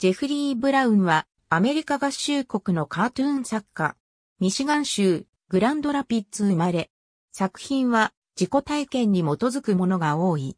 ジェフリー・ブラウンはアメリカ合衆国のカートゥーン作家。ミシガン州グランドラピッツ生まれ。作品は自己体験に基づくものが多い。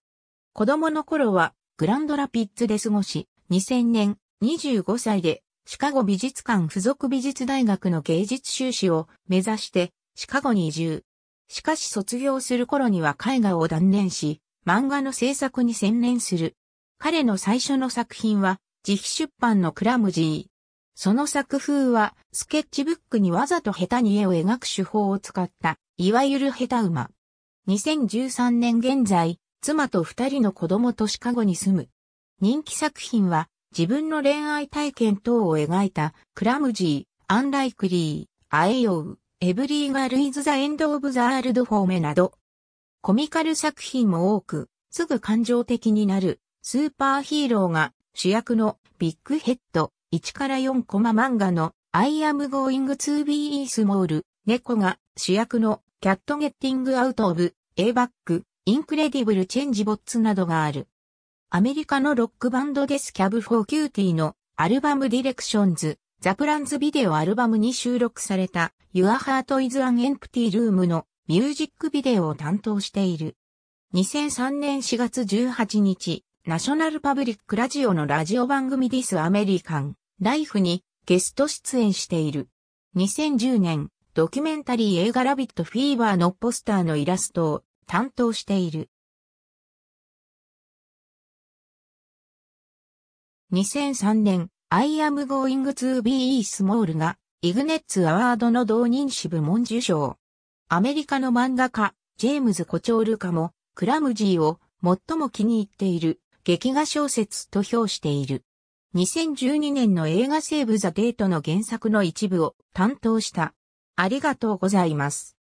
子供の頃はグランドラピッツで過ごし、2000年25歳でシカゴ美術館附属美術大学の芸術修士を目指してシカゴに移住。しかし卒業する頃には絵画を断念し、漫画の制作に専念する。彼の最初の作品は自費出版の Clumsy。その作風は、スケッチブックにわざと下手に絵を描く手法を使った、いわゆるヘタウマ。2013年現在、妻と二人の子供とシカゴに住む。人気作品は、自分の恋愛体験等を描いた、 Clumsy、Unlikely、AEIOU、Every Girl Is the End of the World for Me など。コミカルな作品も多く、すぐ感情的になる、スーパーヒーローが主役のビッグヘッド1から4コマ漫画の I am going to be small 猫が主役のキャットゲッティングアウトオブ A バックインクレディブルチェンジボッツなどがある。アメリカのロックバンド Death Cab for Cutie のアルバム Directions: The Plans Video Album に収録された Your Heart is an Empty Room のミュージックビデオを担当している。2003年4月18日、ナショナルパブリックラジオのラジオ番組ディスアメリカン、ライフにゲスト出演している。2010年、ドキュメンタリー映画ラビットフィーバーのポスターのイラストを担当している。2003年、I am going to be small がイグネッツアワードの同人誌部門受賞。アメリカの漫画家、ジェームズ・コチョールカも、クラムジーを最も気に入っている劇画小説と評している。2012年の映画セーブ・ザ・デートの原作の一部を担当した。ありがとうございます。